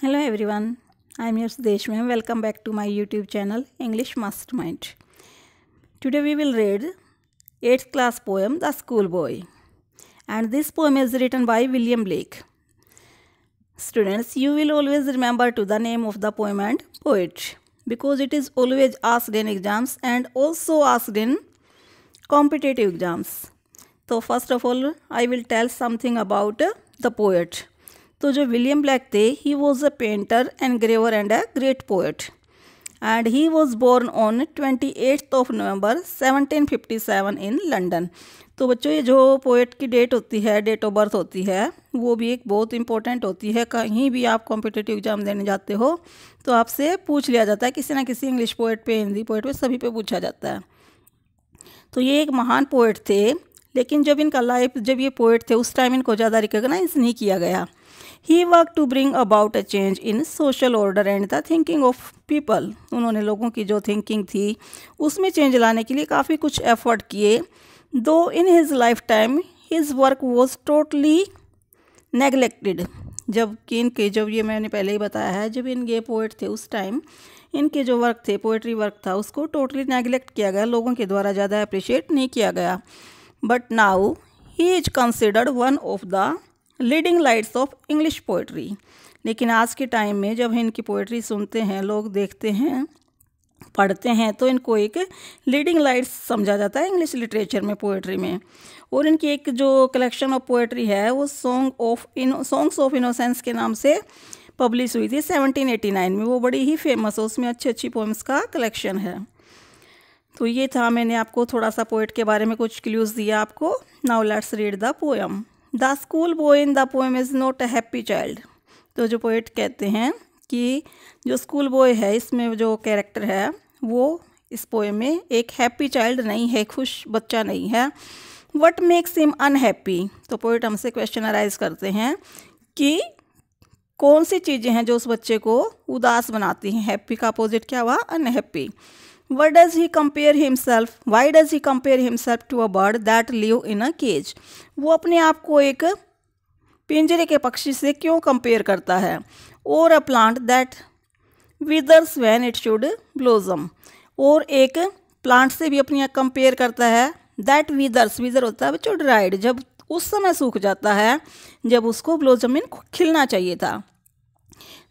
Hello everyone, I am your Sudesh. Welcome back to my YouTube channel English Mastermind. Today we will read 8th class poem The Schoolboy and this poem is written by William Blake. Students, you will always remember to the name of the poem and poet because it is always asked in exams and also asked in competitive exams. So first of all, I will tell something about the poet. तो जो William Blake थे he was a painter and graver and a great poet and he was born on twenty eighth of November seventeen fifty seven in London तो बच्चों, ये जो poet की date होती है डेट ऑफ़ बर्थ होती है, वो भी एक बहुत इंपॉर्टेंट होती है। कहीं भी आप कॉम्पिटेटिव एग्ज़ाम देने जाते हो तो आपसे पूछ लिया जाता है, किसी ना किसी इंग्लिश पोएट पे, हिंदी पोएट पे, सभी पे पूछा जाता है। तो ये एक महान पोएट थे, लेकिन जब इनका लाइफ जब ये पोएट थे, उस टाइम इनको ज़्यादा रिकॉग्नाइज नहीं किया गया। He work to bring about a change in social order and the thinking of people उन्होंने लोगों की जो थिंकिंग थी, उसमें चेंज लाने के लिए काफ़ी कुछ एफर्ट किए। Though in his life time his work was totally neglected जबकि इनके, जब ये मैंने पहले ही बताया है, जब इनके पोइट थे उस टाइम इनके जो वर्क थे पोइट्री वर्क था, उसको टोटली नेगलेक्ट किया गया। लोगों के द्वारा ज़्यादा अप्रिशिएट नहीं किया गया। But now he is considered one of the leading lights of English poetry लेकिन आज के टाइम में जब इनकी पोइट्री सुनते हैं, लोग देखते हैं, पढ़ते हैं तो इनको एक लीडिंग लाइट्स समझा जाता है इंग्लिश लिटरेचर में पोइट्री में। और इनकी एक जो कलेक्शन ऑफ़ पोइट्री है, वो song of in, songs of innocence के नाम से पब्लिश हुई थी 1789 में। वो बड़ी ही फ़ेमस है, उसमें अच्छी अच्छी पोएम्स का कलेक्शन है। तो ये था, मैंने आपको थोड़ा सा पोइट के बारे में कुछ क्ल्यूज़ दिया आपको। Now let's read the poem. The school boy in the poem is not a happy child तो जो पोइट कहते हैं कि जो स्कूल बॉय है, इसमें जो कैरेक्टर है, वो इस पोएम में एक हैप्पी चाइल्ड नहीं है, खुश बच्चा नहीं है। वट मेक्स हिम अनहैप्पी तो पोइट हमसे क्वेश्चन अराइज करते हैं कि कौन सी चीज़ें हैं जो उस बच्चे को उदास बनाती हैं? हैप्पी का अपोजिट क्या हुआ? Unhappy what does he compare himself why does he compare himself to a bird that live in a cage वो अपने आप को एक पिंजरे के पक्षी से क्यों कंपेयर करता है? और a plant that withers when it should blossom और एक प्लांट से भी अपनी कंपेयर करता है दैट विदर्स विदर होता है बच्चों ड्राइड जब उस समय सूख जाता है, जब उसको ब्लोजमिन खिलना चाहिए था।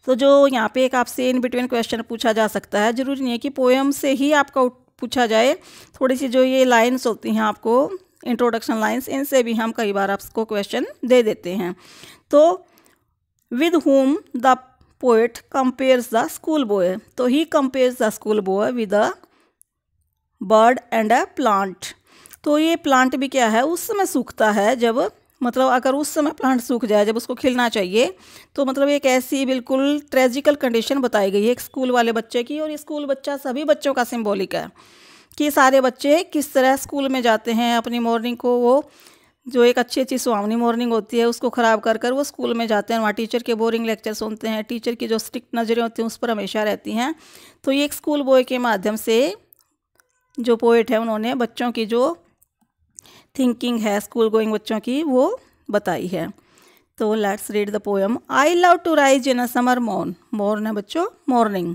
तो जो यहाँ पे एक आपसे इन बिटवीन क्वेश्चन पूछा जा सकता है, ज़रूरी नहीं है कि पोएम से ही आपका पूछा जाए। थोड़ी सी जो ये लाइन्स होती हैं आपको इंट्रोडक्शन लाइन्स इनसे भी हम कई बार आपको क्वेश्चन दे देते हैं। तो with whom the poet compares the school boy तो he compares the school boy with a bird and a plant तो ये प्लांट भी क्या है? उस समय सूखता है जब मतलब अगर उस समय प्लांट सूख जाए, जब उसको खिलना चाहिए तो मतलब एक ऐसी बिल्कुल ट्रेजिकल कंडीशन बताई गई है एक स्कूल वाले बच्चे की और स्कूल बच्चा सभी बच्चों का सिम्बॉलिक है कि सारे बच्चे किस तरह स्कूल में जाते हैं, अपनी मॉर्निंग को वो, जो एक अच्छी अच्छी सुहावनी मॉर्निंग होती है, उसको ख़राब कर कर वो स्कूल में जाते हैं। वहाँ टीचर के बोरिंग लेक्चर सुनते हैं टीचर की जो स्ट्रिक्ट नज़रें होती हैं, उस पर हमेशा रहती हैं। तो ये एक स्कूल बॉय के माध्यम से जो पोइट है, उन्होंने बच्चों की जो थिंकिंग है स्कूल गोइंग बच्चों की, वो बताई है। तो let's read the poem I love to rise in a summer morn morn है बच्चों morning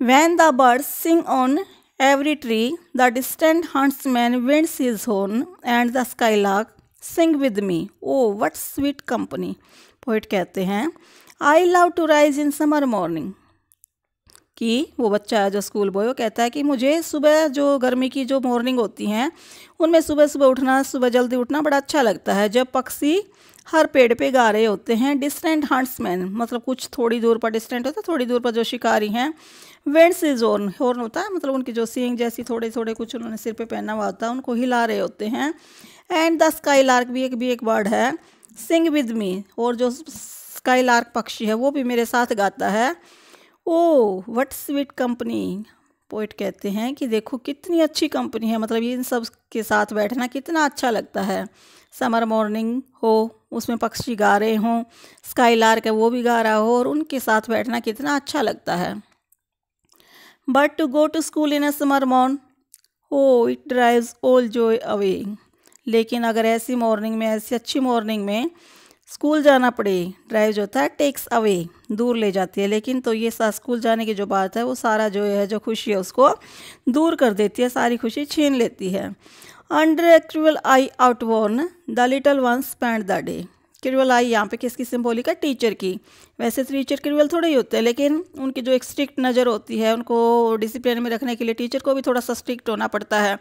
when the birds sing on every tree the distant huntsman winds his horn and the skylark sing with me O what sweet company poet कहते हैं I love to rise in summer morning कि वो बच्चा है जो school boy वो कहता है कि मुझे सुबह जो गर्मी की जो मॉर्निंग होती हैं, उनमें सुबह सुबह उठना, सुबह जल्दी उठना बड़ा अच्छा लगता है। जब पक्षी हर पेड़ पे गा रहे होते हैं डिस्टेंट हंट्समैन मतलब कुछ थोड़ी दूर पर डिस्टेंट होता है, थोड़ी दूर पर जो शिकारी हैं वेंट्स इज़ ऑन हॉर्न होता है मतलब उनकी जो सींग जैसी थोड़े थोड़े कुछ उन्होंने सिर पे पहना हुआ होता है, उनको हिला रहे होते हैं। एंड द स्काई लार्क भी एक भी एक वर्ड है सिंग विद मी और जो स्काई लार्क पक्षी है, वो भी मेरे साथ गाता है। O what sweet company poet कहते हैं कि देखो, कितनी अच्छी कंपनी है। मतलब इन सब के साथ बैठना कितना अच्छा लगता है। समर मॉर्निंग हो, उसमें पक्षी गा रहे हों स्काई लार्क है, वो भी गा रहा हो, और उनके साथ बैठना कितना अच्छा लगता है। But to go to school in a summer morn O it drives all joy away लेकिन अगर ऐसी मॉर्निंग में, ऐसी अच्छी मॉर्निंग में स्कूल जाना पड़े ड्राइव जो होता है टेक्स अवे दूर ले जाती है। लेकिन तो ये स्कूल जाने की जो बात है, वो सारा जो है, जो खुशी है, उसको दूर कर देती है, सारी खुशी छीन लेती है। Under actual eye outworn the little one spend the day cruel eye यहाँ पे किसकी सिम्बोलिक है? टीचर की। वैसे तो टीचर क्रिवल थोड़े ही होते हैं, लेकिन उनकी जो एक स्ट्रिक्ट नज़र होती है, उनको डिसिप्लिन में रखने के लिए टीचर को भी थोड़ा सा स्ट्रिक्ट होना पड़ता है।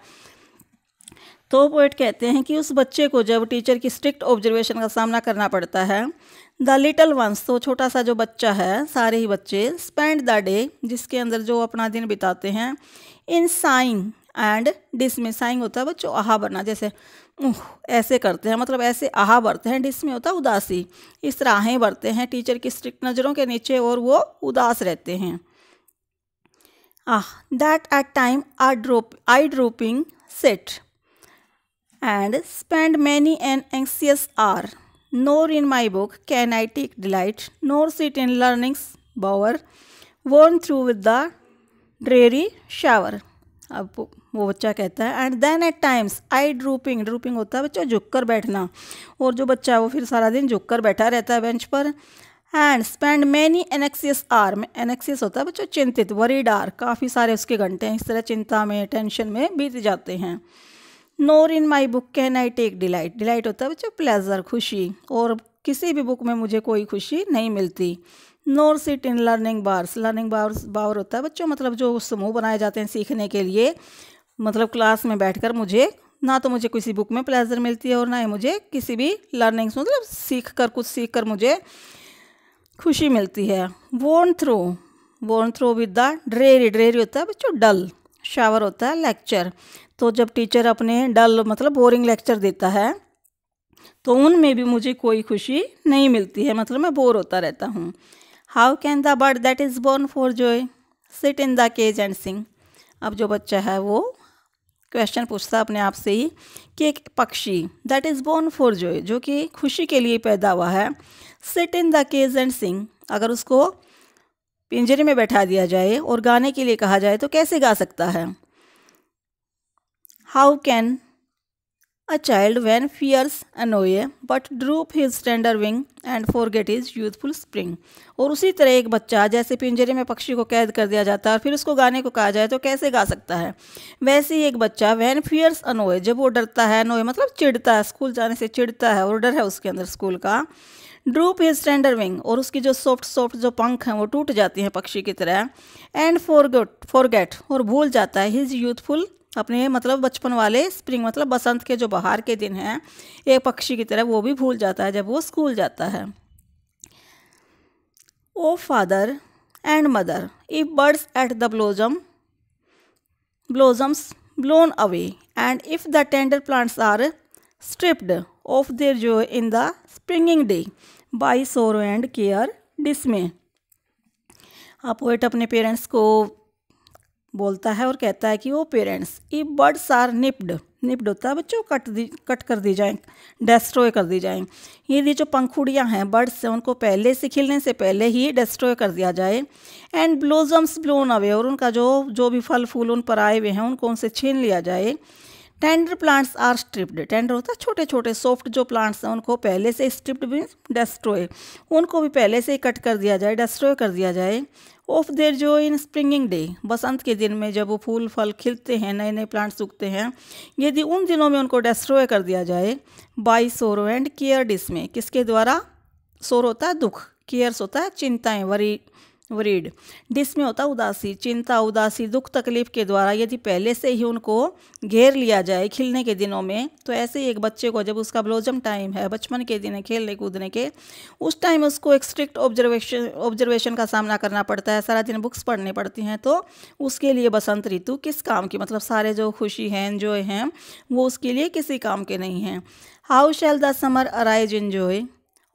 तो पोइट कहते हैं कि उस बच्चे को जब टीचर की स्ट्रिक्ट ऑब्जर्वेशन का सामना करना पड़ता है द लिटल वंस तो छोटा सा जो बच्चा है सारे ही बच्चे स्पेंड द डे जिसके अंदर जो अपना दिन बिताते हैं in saying and dismiss saying होता है बच्चों आहा बना जैसे उह, ऐसे करते हैं मतलब ऐसे आहा भरते हैं डिसमें होता है उदासी। इस तरह आहें भरते हैं टीचर की स्ट्रिक्ट नज़रों के नीचे और वो उदास रहते हैं। आह that at time are droop I drooping sit and spend many an anxious hour. Nor in my book can I take delight, nor sit in learning's bower, worn through with the dreary shower. अब वो बच्चा कहता है and then at times I drooping drooping होता है बच्चा झुक कर बैठना और जो बच्चा है वो फिर सारा दिन झुक कर बैठा रहता है बेंच पर and spend many anxious hour में एनेक्सियस होता है बच्चों चिंतित वरीड आर काफ़ी सारे उसके घंटे हैं इस तरह चिंता में टेंशन में बीत जाते हैं nor in my book can I take delight delight होता है बच्चों प्लेजर खुशी। और किसी भी बुक में मुझे कोई खुशी नहीं मिलती। Nor sit in learning bars learning bars bower होता है बच्चों मतलब जो समूह बनाए जाते हैं सीखने के लिए। मतलब क्लास में बैठकर मुझे, ना तो मुझे किसी बुक में प्लेजर मिलती है और ना ही मुझे किसी भी लर्निंग मतलब सीख कर कुछ सीख कर मुझे खुशी मिलती है। Worn through worn through with the dreary dreary होता है बच्चों डल शावर होता है लेक्चर तो जब टीचर अपने डल मतलब बोरिंग लेक्चर देता है तो उनमें भी मुझे कोई खुशी नहीं मिलती है। मतलब मैं बोर होता रहता हूँ। How can the bird that is born for joy sit in the cage and sing अब जो बच्चा है वो क्वेश्चन पूछता अपने आप से ही कि एक पक्षी that is born for joy जो कि खुशी के लिए पैदा हुआ है sit in the cage and sing अगर उसको पिंजरे में बैठा दिया जाए और गाने के लिए कहा जाए तो कैसे गा सकता है? How can a child when fears annoy but droop his tender wing and forget his youthful spring और उसी तरह एक बच्चा, जैसे पिंजरे में पक्षी को कैद कर दिया जाता है और फिर उसको गाने को कहा जाए तो कैसे गा सकता है? वैसे ही एक बच्चा वैन फियर्स अनोए जब वो डरता है अनोए मतलब चिढ़ता है स्कूल जाने से चिढ़ता है, और डर है उसके अंदर स्कूल का ड्रूप हिज टेंडर विंग और उसकी जो सॉफ्ट सॉफ्ट जो पंख हैं, वो टूट जाती हैं पक्षी की तरह एंड फॉरगेट फॉरगेट और भूल जाता है हिज यूथफुल अपने मतलब बचपन वाले स्प्रिंग मतलब बसंत के जो बाहर के दिन हैं, एक पक्षी की तरह वो भी भूल जाता है जब वो स्कूल जाता है। O father and mother if birds at the blossom blossoms blown away and if the tender plants are stripped of their joy in the springing day by sorrow and care dismay आप poet अपने parents को बोलता है और कहता है कि वो पेरेंट्स ई बर्ड्स आर निप्ड। निप्ड होता है, बच्चों कट दी, कट कर दी जाए डेस्ट्रॉय कर दी जाए। ये जो पंखुड़ियाँ हैं, बर्ड्स हैं, उनको पहले से, खिलने से पहले ही डेस्ट्रॉय कर दिया जाए। एंड ब्लोजम्स ब्लोन अवे और उनका जो जो भी फल फूल उन पर आए हुए हैं, उनको उनसे छीन लिया जाए। Tender plants are stripped. Tender होता है छोटे छोटे सॉफ्ट जो प्लांट्स हैं, उनको पहले से स्ट्रिप्ड भी डेस्ट्रॉय उनको भी पहले से कट कर दिया जाए डेस्ट्रॉय कर दिया जाए of there joy in springing day बसंत के दिन में जब वो फूल, फल खिलते हैं नए नए प्लांट्स उगते हैं, यदि उन दिनों में उनको डेस्ट्रॉय कर दिया जाए by sorrow and care dish में किसके द्वारा? सोर होता है दुख केयर्स होता है चिंताएँ वरी वरीड डिस में होता उदासी, चिंता, उदासी, दुख, तकलीफ़ के द्वारा यदि पहले से ही उनको घेर लिया जाए खिलने के दिनों में तो ऐसे ही एक बच्चे को जब उसका ब्लोजम टाइम है, बचपन के दिन है, खेलने, कूदने के, उस टाइम उसको एक स्ट्रिक्ट ऑब्जर्वेशन ऑब्जर्वेशन का सामना करना पड़ता है, सारा दिन बुक्स पढ़नी पड़ती हैं तो उसके लिए बसंत ऋतु किस काम की मतलब सारे जो खुशी हैं इन्जॉय हैं, वो उसके लिए किसी काम के नहीं हैं। How shall the summer arise in joy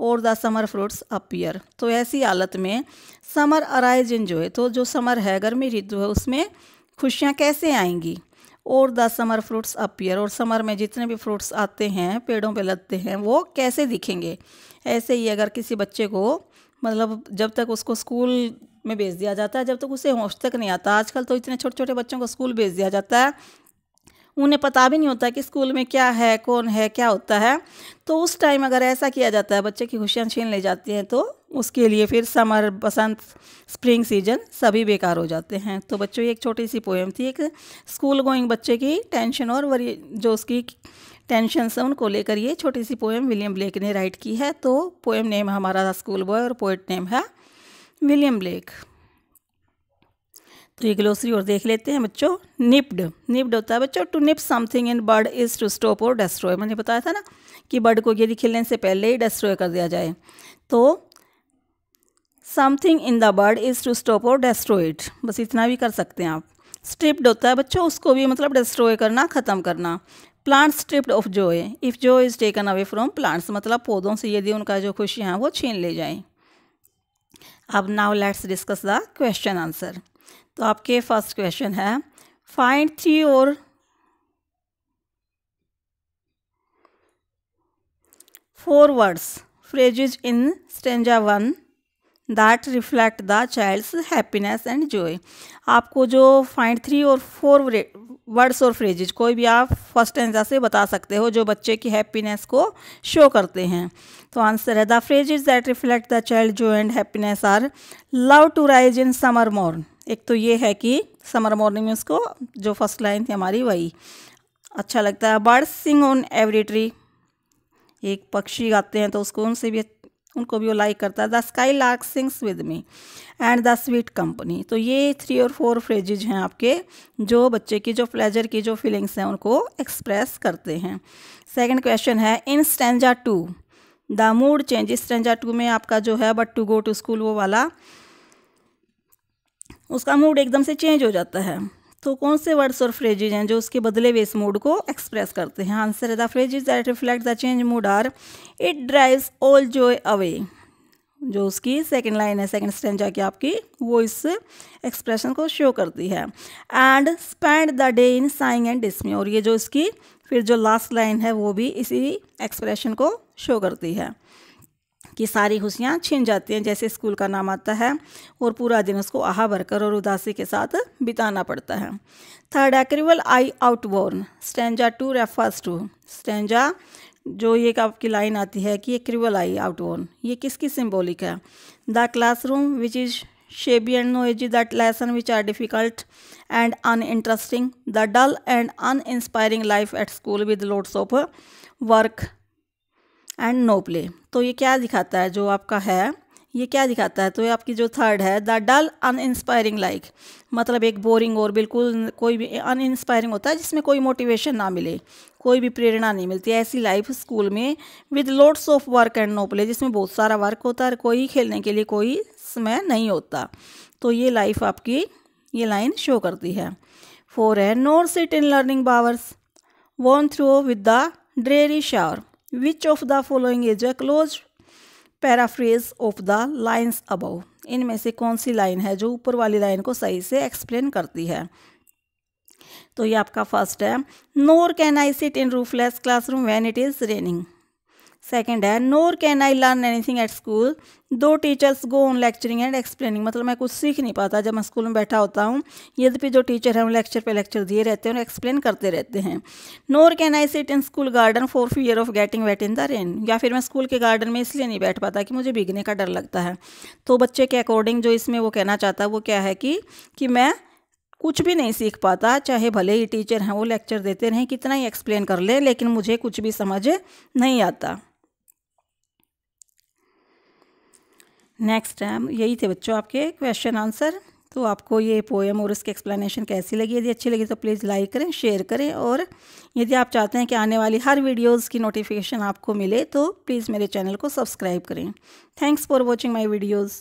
और द समर फ्रूट्स अपियर। तो ऐसी हालत में समर अराइज इन्जॉय तो जो समर है, गर्मी ऋतु है, उसमें खुशियाँ कैसे आएँगी? और द समर फ्रूट्स अपियर। और समर में जितने भी फ्रूट्स आते हैं, पेड़ों पे लगते हैं, वो कैसे दिखेंगे? ऐसे ही अगर किसी बच्चे को मतलब जब तक उसको स्कूल में भेज दिया जाता है, जब तक उसे होश तक नहीं आता। आजकल तो इतने छोटे छोटे बच्चों को स्कूल भेज दिया जाता है उन्हें पता भी नहीं होता कि स्कूल में क्या है, कौन है, क्या होता है। तो उस टाइम अगर ऐसा किया जाता है, बच्चे की खुशियाँ छीन ले जाती हैं तो उसके लिए फिर समर, बसंत, स्प्रिंग सीज़न सभी बेकार हो जाते हैं। तो बच्चों एक छोटी सी पोएम थी, एक स्कूल गोइंग बच्चे की टेंशन और वरी जो उसकी टेंशन है, उनको लेकर ये छोटी सी पोएम विलियम ब्लेक ने राइट की है। तो पोएम नेम हमारा स्कूल बॉय और पोइट नेम है विलियम ब्लेक। तो ये ग्लोसरी और देख लेते हैं बच्चों, निप्ड। निप्ड होता है बच्चों to nip something in bird is to stop और डेस्ट्रॉय मैंने बताया था ना कि बर्ड को यदि खिलने से पहले ही डेस्ट्रॉय कर दिया जाए। तो something in the bird is to stop और डेस्ट्रॉइड बस इतना भी कर सकते हैं आप। स्ट्रिप्ड होता है बच्चों, उसको भी मतलब डिस्ट्रॉय करना, ख़त्म करना। Plant stripped of joy if joy is taken away from plants मतलब पौधों से यदि उनका जो खुशियाँ हैं, वो छीन ले जाए। अब now let's discuss the question answer तो आपके फ़र्स्ट क्वेश्चन है। फाइंड थ्री और four words phrases in stanza one that reflect the child's happiness and joy आपको जो फाइंड थ्री और फोर वर्ड्स और फ्रेजेज कोई भी आप फ़र्स्ट एंजा से बता सकते हो जो बच्चे की हैप्पीनेस को शो करते हैं। तो आंसर है the phrases that reflect the child joy and happiness are love to rise in summer morn एक तो ये है कि समर मॉर्निंग में उसको जो फ़र्स्ट लाइन थी हमारी वही। अच्छा लगता है, bird sing on every tree. एक पक्षी गाते हैं तो उसको उनसे भी, उनको भी वो लाइक करता है। The sky lark sings with me and the sweet company. तो ये थ्री और फोर फ्रेजेज हैं आपके, जो बच्चे की, जो प्लेजर की, जो फीलिंग्स हैं उनको एक्सप्रेस करते हैं। सेकंड क्वेश्चन है in stanza two the mood change stanza two में आपका जो है but to go to school वो वाला उसका मूड एकदम से चेंज हो जाता है। तो कौन से वर्ड्स और फ्रेजेज हैं जो उसके बदले हुए इस मूड को एक्सप्रेस करते हैं? आंसर है the phrases that reflect the change mood are it drives all joy away जो उसकी सेकंड लाइन है सेकंड स्टेंजा की आपकी वो इस एक्सप्रेशन को शो करती है। And spend the day in sighing and dismay और ये जो इसकी फिर जो लास्ट लाइन है, वो भी इसी एक्सप्रेशन को शो करती है। कि सारी खुशियाँ छिन जाती हैं, जैसे स्कूल का नाम आता है और पूरा दिन उसको आहा भरकर और उदासी के साथ बिताना पड़ता है। Third a cruel eye outworn stanza two refers to stanza जो ये आपकी लाइन आती है कि क्रिवल आई आउटबोर्न ये किसकी सिम्बोलिक है? The classroom which is shabby and noisy that lesson which are difficult and uninteresting the dull and uninspiring life at school with loads of work and no play. तो ये क्या दिखाता है जो आपका है? ये क्या दिखाता है? तो ये आपकी जो थर्ड है द डल अनइंस्पायरिंग लाइक मतलब एक बोरिंग और बिल्कुल कोई भी अनइंस्पायरिंग होता है जिसमें कोई मोटिवेशन ना मिले, कोई भी प्रेरणा नहीं मिलती। ऐसी लाइफ स्कूल में with loads of work and no play जिसमें बहुत सारा वर्क होता है कोई खेलने के लिए कोई समय नहीं होता। तो ये लाइफ आपकी ये लाइन शो करती है। फोर है nor sit in learning bowers worn through with the dreary shower which of the following is a close paraphrase of the lines above इनमें से कौन सी लाइन है जो ऊपर वाली लाइन को सही से एक्सप्लेन करती है? तो ये आपका फ़र्स्ट है। Nor can I sit in roofless classroom when it is raining second है nor can I learn anything at school though teachers go on lecturing and explaining मतलब मैं कुछ सीख नहीं पाता जब मैं स्कूल में बैठा होता हूँ। यद्यपि जो टीचर है वो लेक्चर पे लेक्चर दिए रहते हैं और एक्सप्लेन करते रहते हैं। Nor can I sit in school garden for fear of getting wet in the rain या फिर मैं स्कूल के गार्डन में इसलिए नहीं बैठ पाता कि मुझे भीगने का डर लगता है। तो बच्चे के अकॉर्डिंग जो इसमें वो कहना चाहता है वो क्या है कि, कि मैं कुछ भी नहीं सीख पाता चाहे भले ही टीचर हैं वो लेक्चर देते रहें कितना ही एक्सप्लेन कर ले लेकिन मुझे कुछ भी समझ नहीं आता। नेक्स्ट टाइम यही थे बच्चों आपके क्वेश्चन आंसर तो आपको ये पोएम और इसकी एक्सप्लेनेशन कैसी लगी? यदि अच्छी लगी तो प्लीज़ लाइक करें शेयर करें और यदि आप चाहते हैं कि आने वाली हर वीडियोस की नोटिफिकेशन आपको मिले तो प्लीज़ मेरे चैनल को सब्सक्राइब करें। Thanks for watching my videos